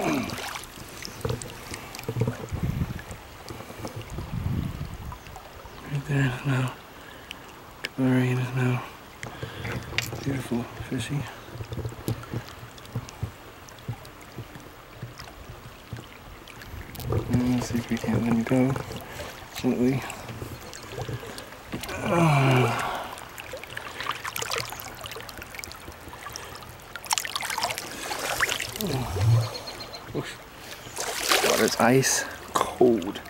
Right there in the snow. Blurry in. Beautiful fishy. Let's see if we can't let him go. Gently. Oh. Ah. Uh, Water's ice cold.